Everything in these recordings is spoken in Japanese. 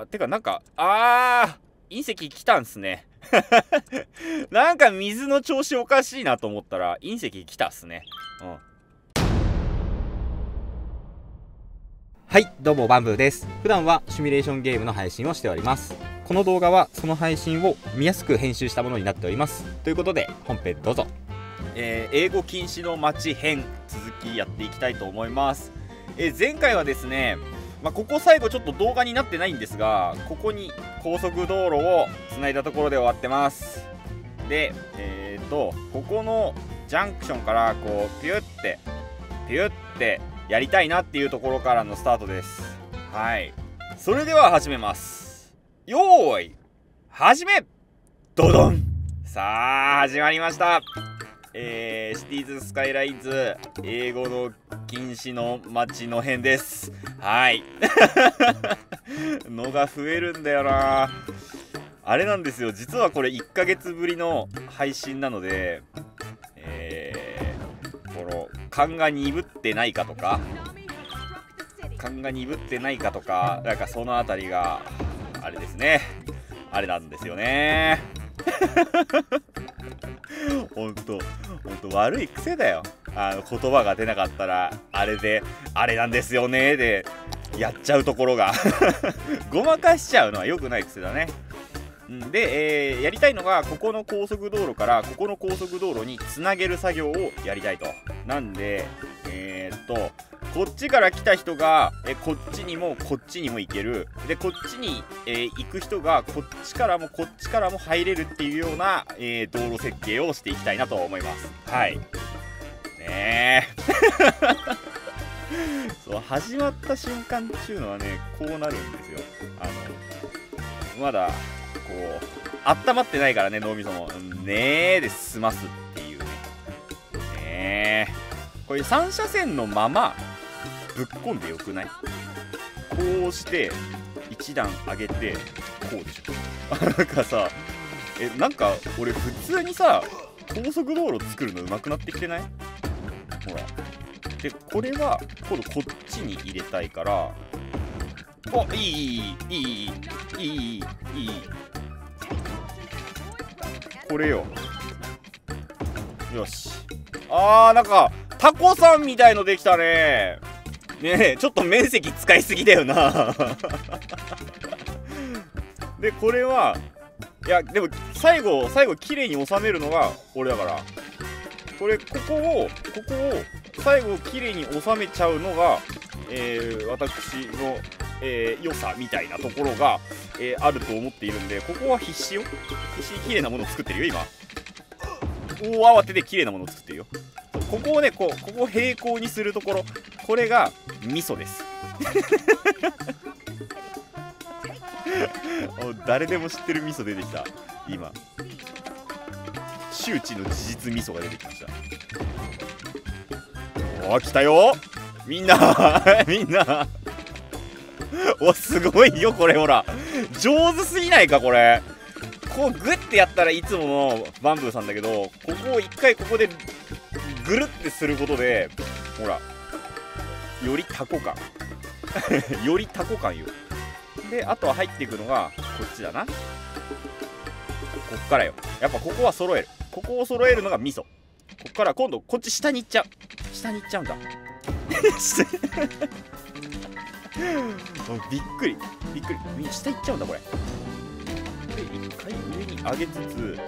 あてかなんかあー隕石来たんすね なんか水の調子おかしいなと思ったら隕石来たっすねうんはい、どうもバンブーです。普段はシミュレーションゲームの配信をしております。この動画はその配信を見やすく編集したものになっております。ということで、本編どうぞ。えー英語禁止の街編続きやっていきたいと思います、えー前回はですね、まあ、ここ最後ちょっと動画になってないんですがここに高速道路をつないだところで終わってます。でえー、とここのジャンクションからこうピュってピュってやりたいなっていうところからのスタートです。はい。それでは始めます。よーい始めドドン。さあ始まりました。えーシティーズスカイラインズ英語の禁止の街の辺です。はい。のが増えるんだよな。あれなんですよ。実はこれ1ヶ月ぶりの配信なのでえーこの勘が鈍ってないかとか勘が鈍ってないかとかなんかそのあたりがあれですね。あれなんですよね。ほんとほんと悪い癖だよ。あの言葉が出なかったらあれであれなんですよねでやっちゃうところが。ごまかしちゃうのは良くない癖だね。で、えーやりたいのがここの高速道路からここの高速道路につなげる作業をやりたいと。なんでえーっとこっちから来た人がえこっちにもこっちにも行ける。でこっちに、え行く人がこっちからもこっちからも入れるっていうような、え道路設計をしていきたいなと思います。はい。ねえ。そう始まった瞬間っていうのはねこうなるんですよ。あのまだこう温まってないからね脳みそも。ねえで済ますっていうね。ねえ。これ3車線のままぶっこんでよくない？こうして1段上げてこうでしょ。あ なんかさえなんか俺普通にさ高速道路作るの上手くなってきてない？ほら。でこれは今度こっちに入れたいからおいいいいいいいいいいいいいい。これよ。よし。あーなんかタコさんみたいのできたね。ねえちょっと面積使いすぎだよな。でこれはいやでも最後最後綺麗に収めるのが俺だから。これここをここを最後綺麗に収めちゃうのが、えー私の、えー良さみたいなところが、えーあると思っているんでここは必死よ。必死に綺麗なものを作ってるよ今。大慌てで綺麗なものを作ってるよ。ここをねこうここを平行にするところこれが味噌です。誰でも知ってる味噌出てきた。今。周知の事実味噌が出てきました。お来たよ。みんな みんな。おすごいよこれほら。上手すぎないかこれ。こうグッてやったらいつものバンブーさんだけどここを一回ここでぐるってすることでほらよりタコ感。よりタコ感よであとは入っていくのがこっちだな。こっからよ。やっぱここは揃える。ここを揃えるのが味噌。こっから今度こっち下に行っちゃう。下に行っちゃうんだ。びっくり。びっくり。下行っちゃうんだこれ。で一回上に上げつつ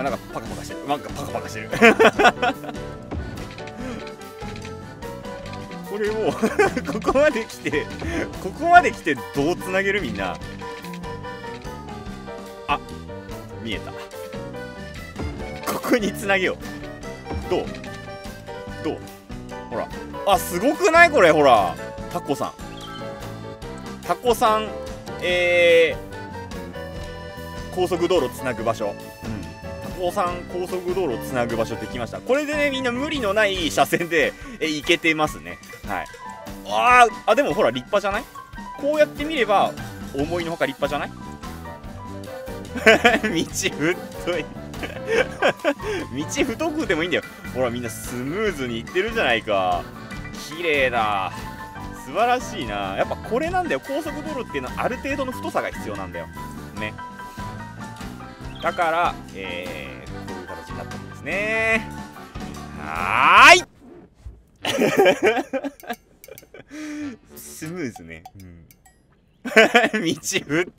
あなんかパカパカしてる。なんかパカパカしてる。これを ここまで来てここまで来てどうつなげるみんな。あ見えた。ここにつなげよう。どう？どう？ほら。あすごくない？これほら。タコさん。タコさんえー、高速道路つなぐ場所。うんタコさん高速道路をつなぐ場所できました。これでねみんな無理のない車線でえ行けてますね。はい。ああでもほら立派じゃない？こうやって見れば思いのほか立派じゃない？道太い。道太くてもいいんだよ。ほらみんなスムーズにいってるじゃないか。綺麗だ。素晴らしいな。やっぱこれなんだよ。高速道路っていうのはある程度の太さが必要なんだよ。ね。だから、えー、こういう形になってるんですね。はーい。スムーズね、うん、道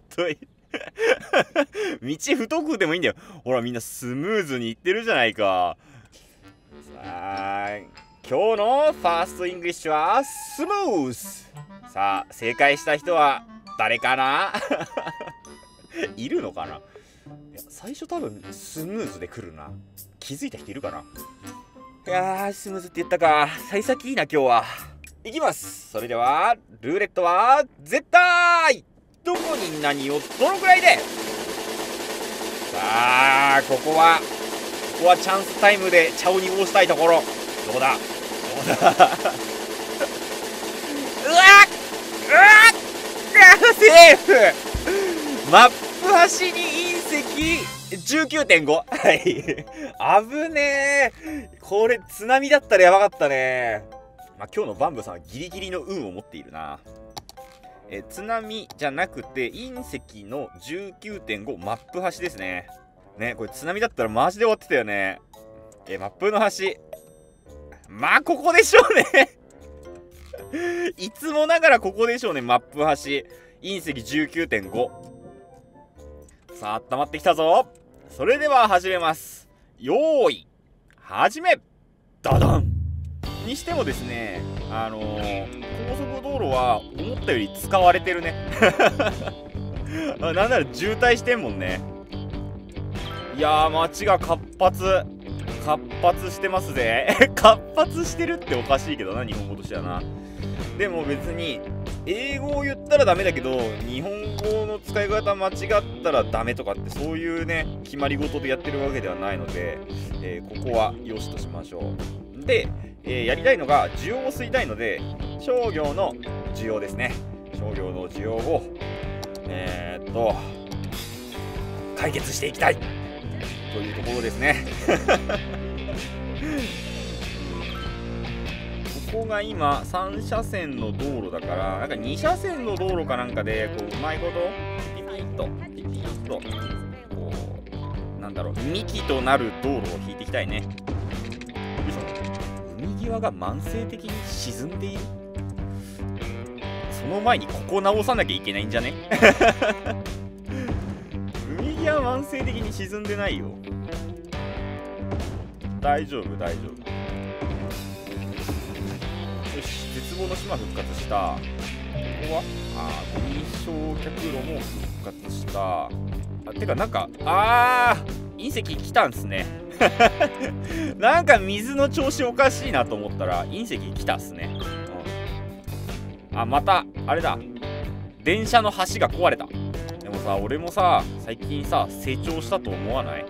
太い。道太くてもいいんだよ。ほらみんなスムーズにいってるじゃないか。さあ今日の first English はスムーズ。さあ正解した人は誰かな？いるのかな？いや最初多分スムーズで来るな。気づいた人いるかな？いやースムーズって言ったか。幸先いいな今日は。いきます。それではルーレットは絶対!どこに何をどのくらいで?さあここはここはチャンスタイムで茶を濁したいところ。どこだ?どこだ? うわっ!うわっ!セーフマップ端に隕石19.5はい。危ねえ。これ津波だったらやばかったね。まあ今日のバンブさんはギリギリの運を持っているな。え津波じゃなくて隕石の19.5マップ端ですね。ねこれ津波だったらマジで終わってたよね。えマップの端。まあここでしょうね。いつもながらここでしょうねマップ端。隕石19.5さあ温まってきたぞ。それでは始めます。よーい始めダダン。にしてもですねあのー、高速道路は思ったより使われてるね。なんなら渋滞してんもんね。いやー街が活発活発してますぜ。活発してるっておかしいけどな日本語としてはな。でも別に英語を言ったらダメだけど日本語の使い方間違ったらダメとかってそういうね決まり事でやってるわけではないので、えー、ここは良しとしましょう。で、えー、やりたいのが需要を吸いたいので商業の需要ですね。商業の需要をえー、っと解決していきたい。というところですね。ここが今3車線の道路だからなんか2車線の道路かなんかでこううまいことピピッとピピッとこうなんだろう幹となる道路を引いていきたいね。よいしょ。海際が慢性的に沈んでいる。その前にここ直さなきゃいけないんじゃね？海際慢性的に沈んでないよ。大丈夫大丈夫。望の島復活したここは？あゴミ焼却炉も復活した。あてかなんかあー隕石来たんすね。なんか水の調子おかしいなと思ったら隕石来たっすね、うん、あまたあれだ。電車の橋が壊れた。でもさ俺もさ最近さ成長したと思わない？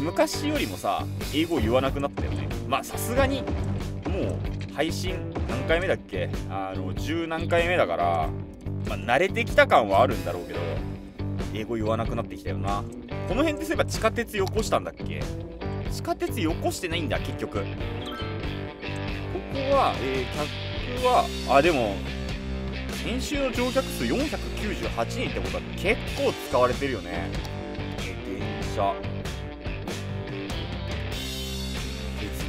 昔よりもさ英語言わなくなったよね。まあさすがにもう配信何回目だっけ？あの10何回目だから、まあ、慣れてきた感はあるんだろうけど英語言わなくなってきたよな。この辺でそういえば地下鉄よこしたんだっけ？地下鉄よこしてないんだ結局。ここは、えー、客はあでも先週の乗客数498人ってことは結構使われてるよね。電車。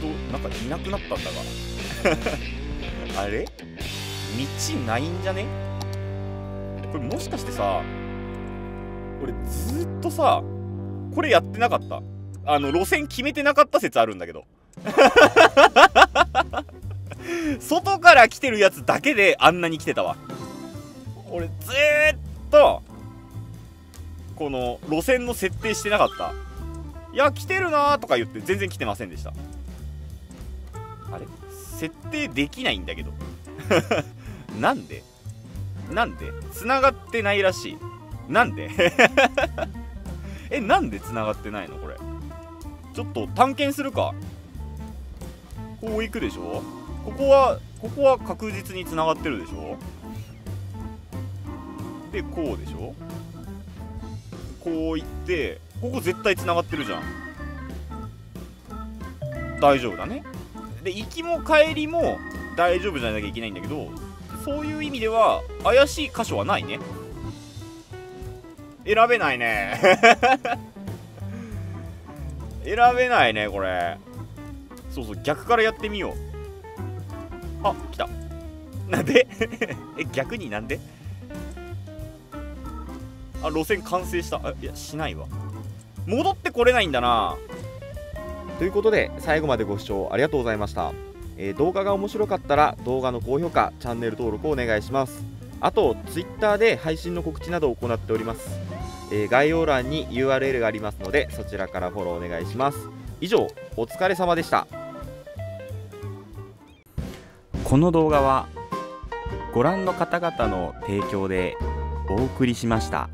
鉄道なんかいなくなったんだが。あれ？道ないんじゃね？これもしかしてさ俺ずっとさこれやってなかった？あの路線決めてなかった説あるんだけど。外から来てるやつだけであんなに来てたわ。俺ずーっとこの路線の設定してなかった。いや来てるなーとか言って全然来てませんでしたあれ設定できないんだけど。なんで？なんで？繋がってないらしい。なんで？えなんで繋がってないの？これ。ちょっと探検するか。こう行くでしょ？ここはここは確実に繋がってるでしょ？でこうでしょ？こう行ってここ絶対繋がってるじゃん。大丈夫だね。で行きも帰りも大丈夫じゃなきゃいけないんだけどそういう意味では怪しい箇所はないね。選べないね。選べないねこれ。そうそう逆からやってみよう。あ来た。なんで？え逆になんで？あ路線完成した。あいやしないわ。戻ってこれないんだな。ということで最後までご視聴ありがとうございました、えー動画が面白かったら動画の高評価チャンネル登録をお願いします。あと Twitter で配信の告知などを行っております、えー概要欄に URL がありますのでそちらからフォローお願いします。以上お疲れ様でした。この動画はご覧の方々の提供でお送りしました。